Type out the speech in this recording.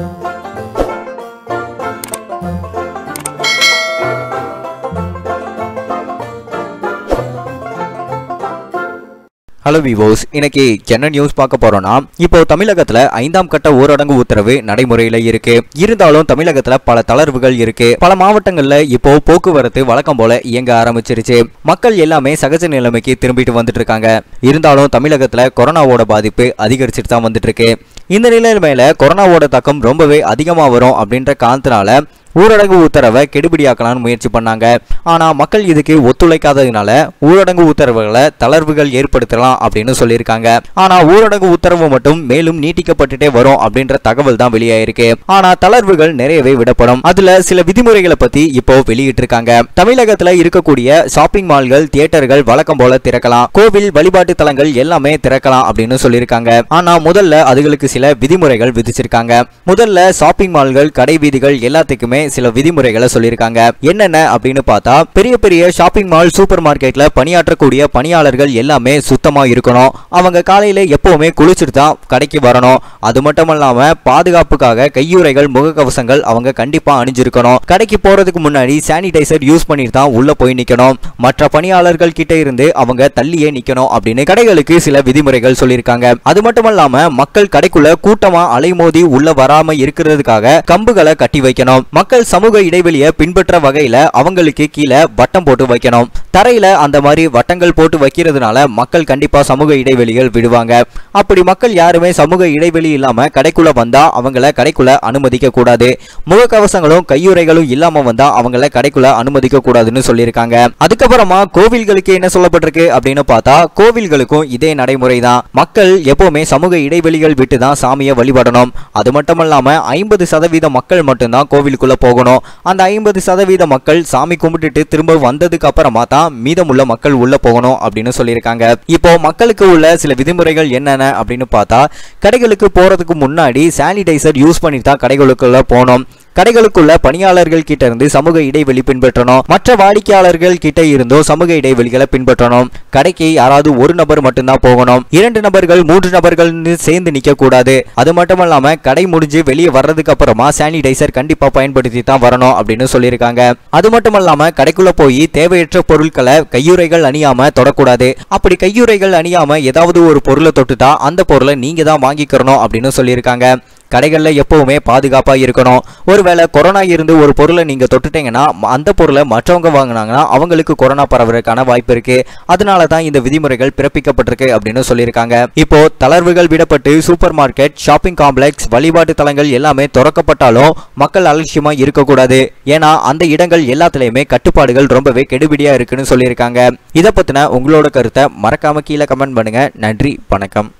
Oh. Hello விவோஸ் இன்னைக்கு என்ன news பார்க்க போறோம்னா இப்போ தமிழகத்துல ஐந்தாம் கட்ட ஊரடங்கு உத்தரவு நடைமுறையில இருக்கு. இருந்தாலும் தமிழகத்துல பல தளர்வுகள் இருக்கு. பல மாவட்டங்கள்ல இப்போ போக்குவரத்து வழக்கம் போல இயங்க ஆரம்பிச்சிருச்சு. மக்கள் எல்லாமே சகஜ நிலைமைக்கு திரும்பிட்டு வந்துட்டு இருக்காங்க. இருந்தாலும் தமிழகத்துல கொரோனாவோட பாதிப்பு அதிகரிச்சுட்டு தான் வந்துட்டு இருக்கு. இந்த நிலையில மேல கொரோனாவோட தாக்கம் ரொம்பவே அதிகமா வரும் அப்படின்ற காரணத்தினால ஊரடங்கு உத்தரவை கெடுபிடியாக்கலாம்னு முயற்சி பண்ணாங்க. ஆனால் மக்கள் இதுக்கு ஒத்துழைக்காததுனால ஊரடங்கு உத்தரவுகளை தளர்வுகள் ஏற்படுத்தலாம் அப்படின்னு சொல்லியிருக்காங்க. ஆனால் ஊரடங்கு உத்தரவு மட்டும் மேலும் நீட்டிக்கப்பட்டுட்டே வரும் அப்படின்ற தகவல் தான் வெளியாயிருக்கு. ஆனால் தளர்வுகள் நிறையவே விடப்படும். அதுல சில விதிமுறைகளை பத்தி இப்போ வெளியிட்டு இருக்காங்க தமிழகத்துல இருக்கக்கூடிய ஷாப்பிங் மால்கள் தியேட்டர்கள் வழக்கம் போல திறக்கலாம். கோவில் வழிபாட்டு தலங்கள் எல்லாமே திறக்கலாம் அப்படின்னு சொல்லியிருக்காங்க. ஆனா முதல்ல அதுகளுக்கு சில விதிமுறைகள் விதிச்சிருக்காங்க. முதல்ல ஷாப்பிங் மால்கள் கடை வீதிகள் எல்லாத்துக்குமே சில விதிமுறைகளை சொல்லியிருக்காங்க. என்னென்ன அப்படின்னு பார்த்தா பெரிய பெரிய ஷாப்பிங் மால் சூப்பர் மார்க்கெட்ல பணியாற்றக்கூடிய பணியாளர்கள் எல்லாமே சுத்தமா இருக்கணும். அவங்க காலையில எப்பவுமே குளிச்சுட்டு தான் கடைக்கு வரணும். அது மட்டும் இல்லாம பாதுகாப்புக்காக கையுறைகள் முகக்கவசங்கள் அவங்க கண்டிப்பா அணிஞ்சிருக்கணும். கடைக்கு போறதுக்கு முன்னாடி சானிடைசர் யூஸ் பண்ணிட்டு தான் உள்ள போய் நிக்கணும். மற்ற பணியாளர்கள் கிட்ட இருந்து அவங்க தள்ளியே நிக்கணும் அப்படின்னு கடைகளுக்கு சில விதிமுறைகள் சொல்லியிருக்காங்க. அது மட்டும் இல்லாம மக்கள் கடைக்குள்ள கூட்டமா அலைமோதி உள்ள வராம இருக்கிறதுக்காக கம்புகளை கட்டி வைக்கணும். மக்கள் சமூக இடைவெளியை பின்பற்ற வகையில அவங்களுக்கு கீழே வட்டம் போட்டு வைக்கணும். தரையில அந்த மாதிரி வட்டங்கள் போட்டு வைக்கிறதுனால மக்கள் கண்டிப்பா சமூக இடைவெளிகள் விடுவாங்க. அப்படி மக்கள் யாருமே சமூக இடைவெளி இல்லாம கடைக்குள்ள வந்தா அவங்கள கடைக்குள்ள அனுமதிக்க கூடாது. முகக்கவசங்களும் கையுறைகளும் இல்லாம வந்தா அவங்கள கடைக்குள்ள அனுமதிக்க கூடாதுன்னு சொல்லியிருக்காங்க. அதுக்கப்புறமா கோவில்களுக்கு என்ன சொல்லப்பட்டிருக்கு அப்படின்னு பார்த்தா கோவில்களுக்கும் இதே நடைமுறை தான் மக்கள் எப்பவுமே சமூக இடைவெளிகள் விட்டு தான் சாமியை வழிபடணும். அது மட்டுமல்லாம ஐம்பது சதவீத மக்கள் மட்டும்தான் கோவிலுக்குள்ள போகணும். அந்த ஐம்பது சதவீத மக்கள் சாமி கும்பிட்டுட்டு திரும்ப வந்ததுக்கு அப்புறமா தான் மீதமுள்ள மக்கள் உள்ள போகணும் அப்படின்னு சொல்லியிருக்காங்க. இப்போ மக்களுக்கு உள்ள சில விதிமுறைகள் என்னென்ன அப்படின்னு பார்த்தா கடைகளுக்கு போறதுக்கு முன்னாடி சானிடைசர் யூஸ் பண்ணி தான் கடைகளுக்குள்ள போகணும். கடைகளுக்குள்ள பணியாளர்கள் கிட்ட இருந்து சமூக இடைவெளி பின்பற்றணும். மற்ற வாடிக்கையாளர்கள் கிட்ட இருந்தோ சமூக இடைவெளிகளை பின்பற்றணும். கடைக்கு யாராவது ஒரு நபர் மட்டும்தான் போகணும். இரண்டு நபர்கள் மூன்று நபர்கள் சேர்ந்து நிக்க கூடாது அது மட்டும் இல்லாம கடை முடிஞ்சு வெளியே வர்றதுக்கு அப்புறமா சானிடைசர் கண்டிப்பா பயன்படுத்தி தான் வரணும் அப்படின்னு சொல்லியிருக்காங்க. அது மட்டும் இல்லாம கடைக்குள்ள போய் தேவையற்ற பொருட்களை கையுறைகள் அணியாம தொடக்கூடாது. அப்படி கையுறைகள் அணியாம ஏதாவது ஒரு பொருளை தொட்டுட்டா அந்த பொருளை நீங்க தான் வாங்கிக்கிறணும் அப்படின்னு சொல்லியிருக்காங்க. கடைகளில் எப்பவுமே பாதுகாப்பாக இருக்கணும். ஒருவேளை கொரோனா இருந்து ஒரு பொருளை நீங்கள் தொட்டுட்டீங்கன்னா அந்த பொருளை மற்றவங்க வாங்கினாங்கன்னா அவங்களுக்கு கொரோனா பரவுறதுக்கான வாய்ப்பு இருக்கு. அதனால தான் இந்த விதிமுறைகள் பிறப்பிக்கப்பட்டிருக்கு அப்படின்னு சொல்லியிருக்காங்க. இப்போ தளர்வுகள் விடப்பட்டு சூப்பர் மார்க்கெட் ஷாப்பிங் காம்ப்ளெக்ஸ் வழிபாட்டு தலங்கள் எல்லாமே திறக்கப்பட்டாலும் மக்கள் அலட்சியமாக இருக்கக்கூடாது. ஏன்னா அந்த இடங்கள் எல்லாத்துலேயுமே கட்டுப்பாடுகள் ரொம்பவே கெடுபிடியாக இருக்குன்னு சொல்லியிருக்காங்க. இதை பற்றின உங்களோட கருத்தை மறக்காமல் கீழே கமெண்ட் பண்ணுங்கள் நன்றி வணக்கம்.